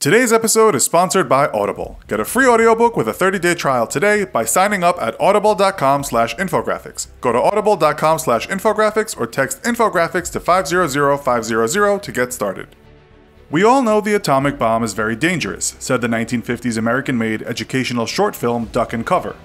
Today's episode is sponsored by Audible. Get a free audiobook with a 30-day trial today by signing up at audible.com slash infographics. Go to audible.com slash infographics or text infographics to 500500 to get started. We all know the atomic bomb is very dangerous, said the 1950s American-made educational short film Duck and Cover.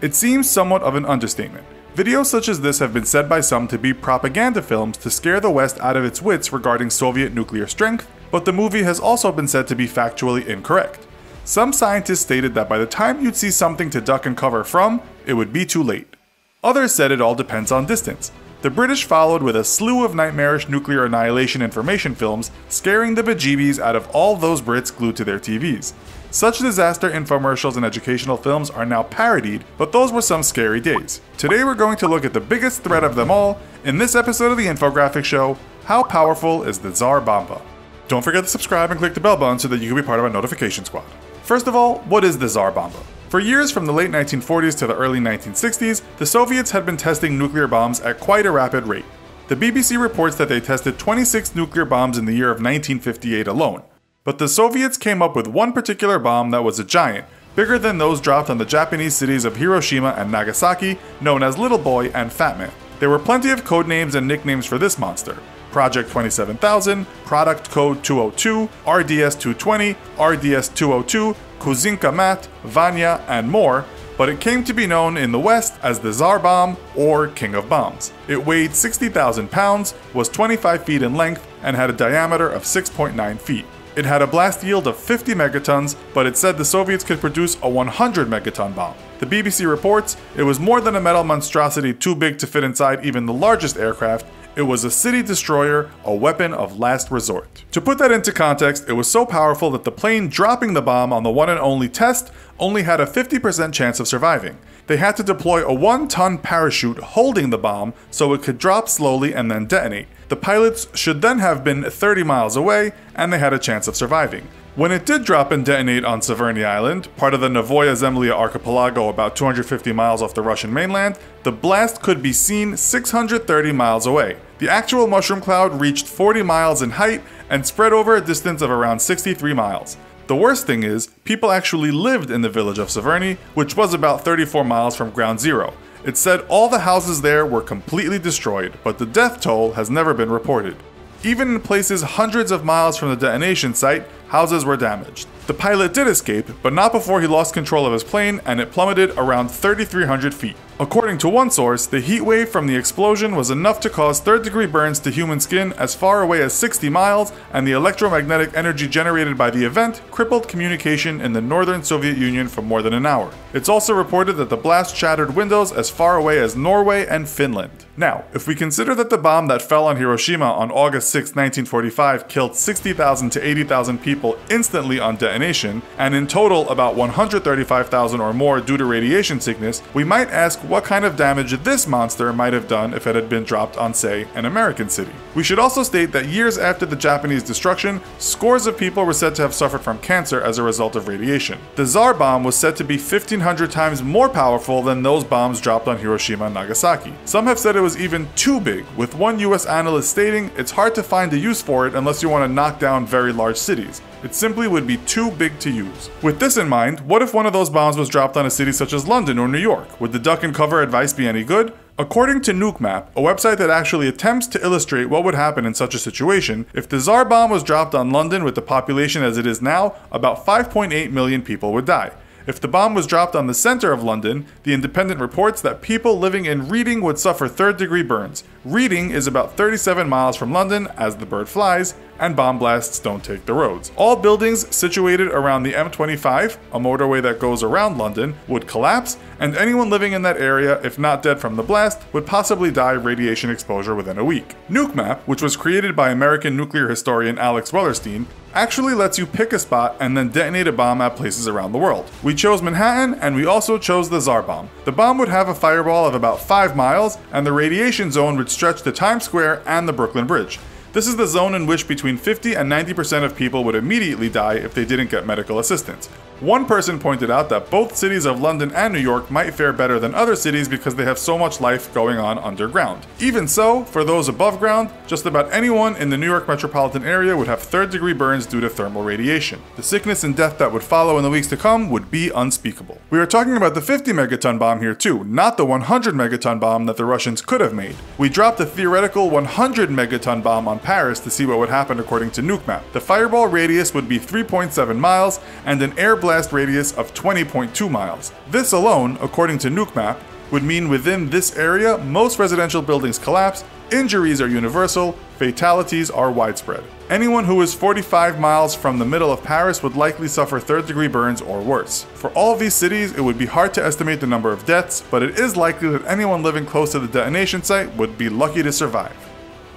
It seems somewhat of an understatement. Videos such as this have been said by some to be propaganda films to scare the West out of its wits regarding Soviet nuclear strength, but the movie has also been said to be factually incorrect. Some scientists stated that by the time you'd see something to duck and cover from, it would be too late. Others said it all depends on distance. The British followed with a slew of nightmarish nuclear annihilation information films, scaring the bejeebies out of all those Brits glued to their TVs. Such disaster infomercials and educational films are now parodied, but those were some scary days. Today we're going to look at the biggest threat of them all in this episode of the Infographic Show How Powerful is the Tsar Bomba? Don't forget to subscribe and click the bell button so that you can be part of our notification squad. First of all, what is the Tsar Bomba? For years from the late 1940s to the early 1960s, the Soviets had been testing nuclear bombs at quite a rapid rate. The BBC reports that they tested 26 nuclear bombs in the year of 1958 alone. But the Soviets came up with one particular bomb that was a giant, bigger than those dropped on the Japanese cities of Hiroshima and Nagasaki, known as Little Boy and Fat Man. There were plenty of code names and nicknames for this monster. Project 27000, Product Code 202, RDS 220, RDS 202, Kuzinka Mat, Vanya, and more, but it came to be known in the West as the Tsar Bomb or King of Bombs. It weighed 60,000 pounds, was 25 feet in length, and had a diameter of 6.9 feet. It had a blast yield of 50 megatons, but it said the Soviets could produce a 100 megaton bomb. The BBC reports it was more than a metal monstrosity too big to fit inside even the largest aircraft, it was a city destroyer, a weapon of last resort. To put that into context, it was so powerful that the plane dropping the bomb on the one and only test only had a 50% chance of surviving. They had to deploy a one ton parachute holding the bomb so it could drop slowly and then detonate. The pilots should then have been 30 miles away, and they had a chance of surviving. When it did drop and detonate on Severny Island, part of the Novaya Zemlya archipelago about 250 miles off the Russian mainland, the blast could be seen 630 miles away. The actual mushroom cloud reached 40 miles in height and spread over a distance of around 63 miles. The worst thing is, people actually lived in the village of Severny, which was about 34 miles from ground zero. It said all the houses there were completely destroyed, but the death toll has never been reported. Even in places hundreds of miles from the detonation site, houses were damaged. The pilot did escape, but not before he lost control of his plane and it plummeted around 3,300 feet. According to one source, the heat wave from the explosion was enough to cause third degree burns to human skin as far away as 60 miles, and the electromagnetic energy generated by the event crippled communication in the northern Soviet Union for more than an hour. It's also reported that the blast shattered windows as far away as Norway and Finland. Now, if we consider that the bomb that fell on Hiroshima on August 6, 1945 killed 60,000 to 80,000 people instantly on detonation, and in total about 135,000 or more due to radiation sickness, we might ask what kind of damage this monster might have done if it had been dropped on, say, an American city. We should also state that years after the Japanese destruction, scores of people were said to have suffered from cancer as a result of radiation. The Tsar bomb was said to be 1500 times more powerful than those bombs dropped on Hiroshima and Nagasaki. Some have said it was even too big, with one US analyst stating it's hard to find a use for it unless you want to knock down very large cities. It simply would be too big to use. With this in mind, what if one of those bombs was dropped on a city such as London or New York? Would the duck and cover advice be any good? According to NukeMap, a website that actually attempts to illustrate what would happen in such a situation, if the Tsar bomb was dropped on London with the population as it is now, about 5.8 million people would die. If the bomb was dropped on the center of London, The Independent reports that people living in Reading would suffer third degree burns. Reading is about 37 miles from London as the bird flies, and bomb blasts don't take the roads. All buildings situated around the M25, a motorway that goes around London, would collapse, and anyone living in that area, if not dead from the blast, would possibly die of radiation exposure within a week. NukeMap, which was created by American nuclear historian Alex Wellerstein, actually lets you pick a spot and then detonate a bomb at places around the world. We chose Manhattan and we also chose the Tsar bomb. The bomb would have a fireball of about 5 miles and the radiation zone would stretch to Times Square and the Brooklyn Bridge. This is the zone in which between 50 and 90% of people would immediately die if they didn't get medical assistance. One person pointed out that both cities of London and New York might fare better than other cities because they have so much life going on underground. Even so, for those above ground, just about anyone in the New York metropolitan area would have third degree burns due to thermal radiation. The sickness and death that would follow in the weeks to come would be unspeakable. We are talking about the 50 megaton bomb here too, not the 100 megaton bomb that the Russians could have made. We dropped a theoretical 100 megaton bomb on Paris to see what would happen according to NukeMap. The fireball radius would be 3.7 miles and an air blast radius of 20.2 miles. This alone, according to NukeMap, would mean within this area, most residential buildings collapse, injuries are universal, fatalities are widespread. Anyone who is 45 miles from the middle of Paris would likely suffer third degree burns or worse. For all these cities, it would be hard to estimate the number of deaths, but it is likely that anyone living close to the detonation site would be lucky to survive.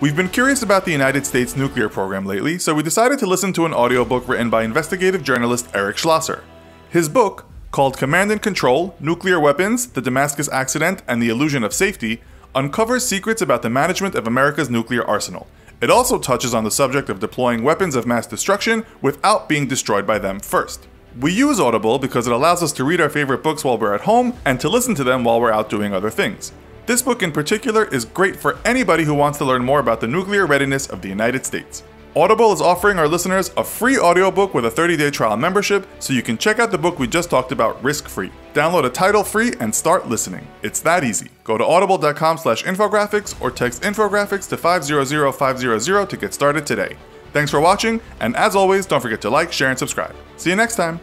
We've been curious about the United States nuclear program lately, so we decided to listen to an audiobook written by investigative journalist Eric Schlosser. His book, called Command and Control Nuclear Weapons, the Damascus Accident, and the Illusion of Safety, uncovers secrets about the management of America's nuclear arsenal. It also touches on the subject of deploying weapons of mass destruction without being destroyed by them first. We use Audible because it allows us to read our favorite books while we're at home and to listen to them while we're out doing other things. This book in particular is great for anybody who wants to learn more about the nuclear readiness of the United States. Audible is offering our listeners a free audiobook with a 30-day trial membership so you can check out the book we just talked about risk-free. Download a title free and start listening. It's that easy. Go to audible.com slash infographics or text infographics to 500500 to get started today. Thanks for watching, and as always, don't forget to like, share, and subscribe. See you next time!